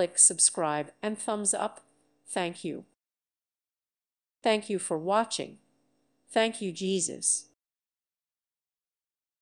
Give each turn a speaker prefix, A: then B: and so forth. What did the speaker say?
A: Click subscribe and thumbs up. Thank you. Thank you for watching. Thank you, Jesus.